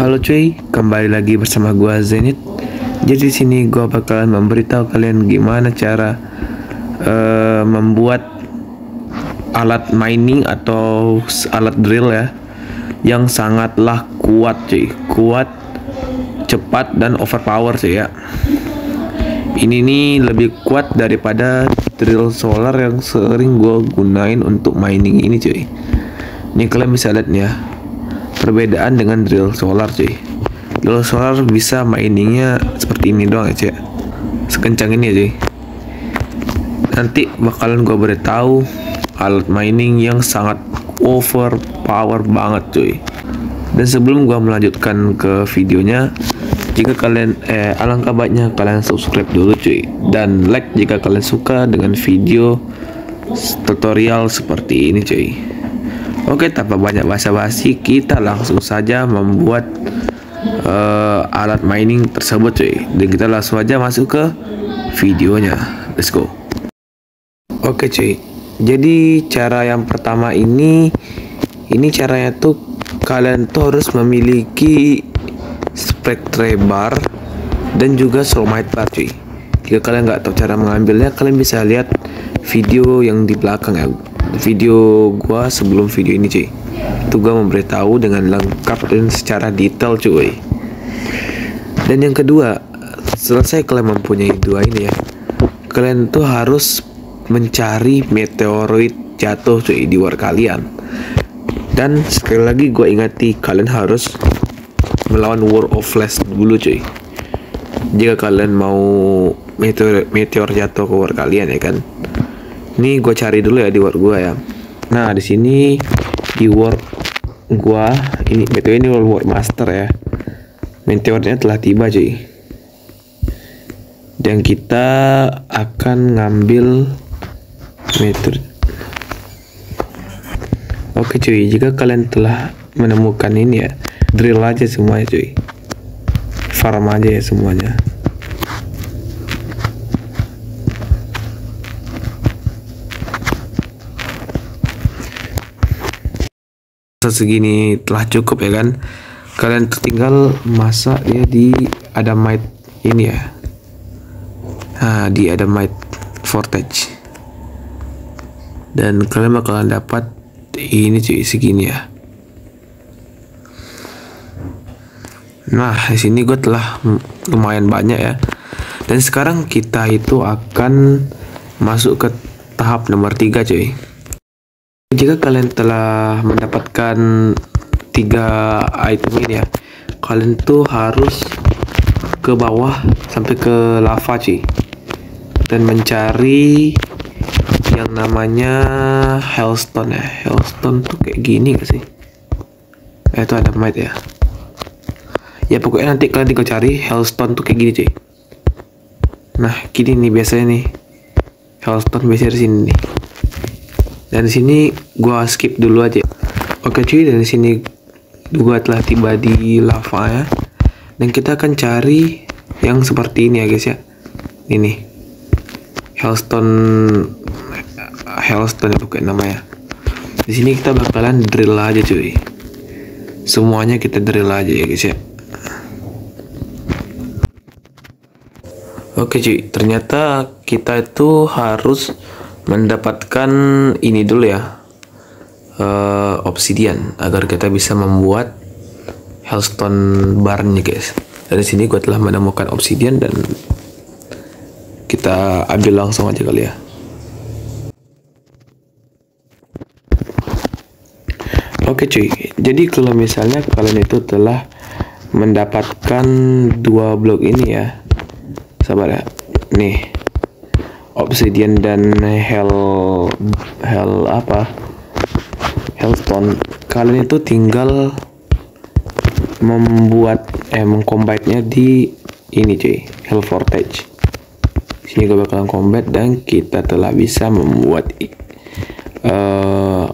Halo cuy, kembali lagi bersama gua Zenit. Jadi di sini gua bakalan memberitahu kalian gimana cara uh, membuat alat mining atau alat drill ya yang sangatlah kuat cuy, kuat, cepat dan overpower cuy ya. Ini nih lebih kuat daripada drill solar yang sering gua gunain untuk mining ini cuy. Ini kalian bisa lihat nih ya perbedaan dengan drill solar cuy. Drill solar bisa miningnya seperti ini doang ya cuy. Sekencang ini ya cuy. Nanti bakalan gue beritahu alat mining yang sangat overpower banget cuy. Dan sebelum gue melanjutkan ke videonya jika kalian eh alangkah baiknya kalian subscribe dulu cuy. Dan like jika kalian suka dengan video tutorial seperti ini cuy Oke, tanpa banyak basa-basi, kita langsung saja membuat uh, alat mining tersebut, cuy. Dan kita langsung aja masuk ke videonya. Let's go. Oke, cuy. Jadi cara yang pertama ini, ini caranya tuh kalian tuh harus memiliki spectre bar dan juga solmite bar, cuy. Jika kalian nggak tahu cara mengambilnya, kalian bisa lihat video yang di belakang ya video gua sebelum video ini cuy. Itu gua memberitahu dengan lengkap dan secara detail cuy. Dan yang kedua selesai kalian mempunyai dua ini ya. Kalian tuh harus mencari meteoroid jatuh cuy di luar kalian. Dan sekali lagi gue ingati kalian harus melawan War of Flash dulu cuy. Jika kalian mau meteor meteor jatuh ke war kalian ya kan ini gue cari dulu ya di word gue ya. Nah di sini di word gue ini betul ini word master ya. Meteornya telah tiba cuy. Dan kita akan ngambil meteor oke cuy jika kalian telah menemukan ini ya drill aja semuanya cuy. Farm aja ya semuanya segini telah cukup ya kan? Kalian tinggal masak ya di adamite ini ya. Nah di adamite vortex dan kalian bakalan dapat ini cuy segini ya. Nah di sini gue telah lumayan banyak ya. Dan sekarang kita itu akan masuk ke tahap nomor tiga cuy jika kalian telah mendapatkan tiga item ini ya kalian tuh harus ke bawah sampai ke lava cuy dan mencari yang namanya hellstone ya. Hellstone tuh kayak gini gak sih? Eh itu ada might ya. Ya pokoknya nanti kalian tinggal cari hellstone tuh kayak gini cuy nah gini nih biasanya nih. Hellstone biasanya di sini nih dan sini gua skip dulu aja. Oke cuy dan sini gua telah tiba di lava ya. Dan kita akan cari yang seperti ini ya guys ya. Ini hellstone hellstone ya bukan namanya di sini kita bakalan drill aja cuy. Semuanya kita drill aja ya guys ya. Oke cuy, ternyata kita itu harus mendapatkan ini dulu ya uh, obsidian agar kita bisa membuat hellstone barnya guys. Dari sini gue telah menemukan obsidian dan kita ambil langsung aja kali ya. Oke cuy, jadi kalau misalnya kalian itu telah mendapatkan dua blok ini ya, sabar ya, nih obsidian dan hell hell apa? Hellstone. Kalian itu tinggal membuat eh mengcombine di ini cuy. Hell vortex sini gue bakalan combat dan kita telah bisa membuat uh,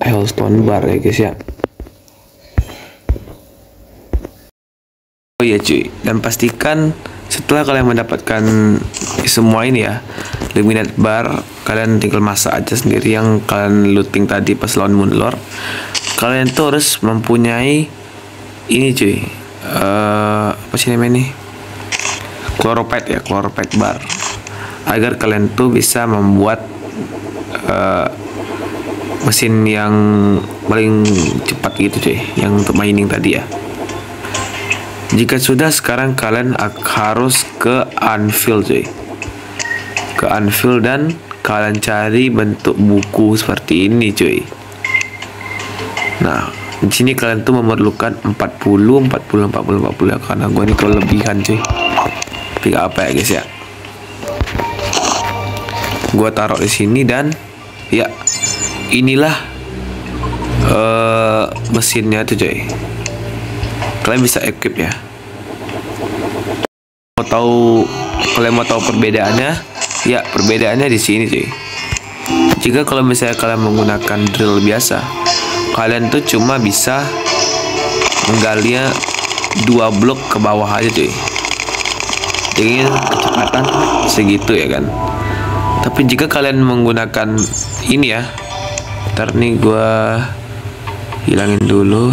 hellstone bar ya guys ya. Oh iya cuy. Dan pastikan setelah kalian mendapatkan semua ini ya luminate bar kalian tinggal masak aja sendiri yang kalian looting tadi pas lawan moonlord. Kalian tuh harus mempunyai ini cuy uh, apa sih namanya nih chloropite ya chloropite bar. Agar kalian tuh bisa membuat uh, mesin yang paling cepat gitu cuy yang untuk mining tadi ya jika sudah sekarang kalian harus ke anvil cuy. Ke anvil dan kalian cari bentuk buku seperti ini cuy. Nah di sini kalian tuh memerlukan 40 40 40 40 ya karena gua ini kelebihan cuy. Tapi apa ya guys ya. Gua taruh di sini dan ya inilah uh, mesinnya tuh coy kalian bisa equip ya. Mau tahu kalian mau tahu perbedaannya? Ya perbedaannya di sini cuy. Jika kalau misalnya kalian menggunakan drill biasa kalian tuh cuma bisa menggalinya dua blok ke bawah aja cuy. Jadi kecepatan segitu ya kan? Tapi jika kalian menggunakan ini ya ntar nih gua hilangin dulu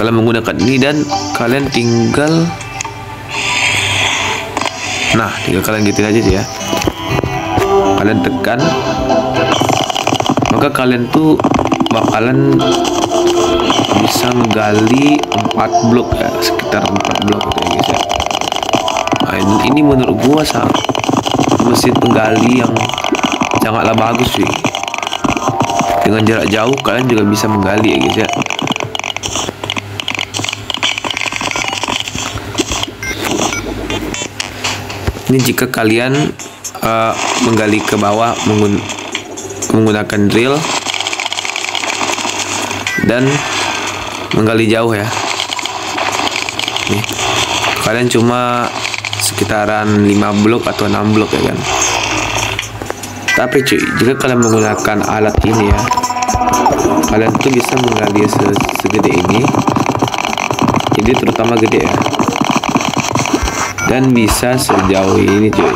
kalian menggunakan ini dan kalian tinggal. Nah tinggal kalian gitu aja ya. Kalian tekan. Maka kalian tuh bakalan bisa menggali 4 blok ya sekitar 4 blok gitu ya guys ya. Nah, ini menurut gua sama mesin penggali yang sangatlah bagus sih. Dengan jarak jauh kalian juga bisa menggali ya guys ya ini jika kalian uh, menggali ke bawah menggun menggunakan drill dan menggali jauh ya. Nih kalian cuma sekitaran 5 blok atau 6 blok ya kan? Tapi cuy jika kalian menggunakan alat ini ya kalian tuh bisa menggali se segede ini. Jadi terutama gede ya dan bisa sejauh ini cuy.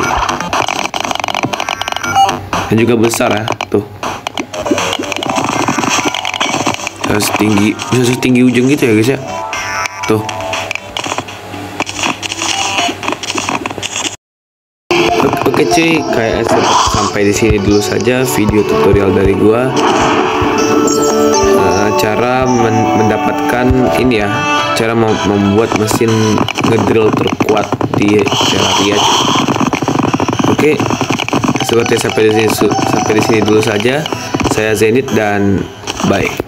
Dan juga besar ya. Tuh. Bisa setinggi bisa setinggi ujung gitu ya guys ya. Tuh. Oke cuy, kayak sampai di sini dulu saja video tutorial dari gua. Uh, cara men mendapatkan ini ya, cara mem membuat mesin ngedrill terkuat di Terraria. Oke, seperti sampai di sini sampai di sini dulu saja. Saya Zenit dan bye.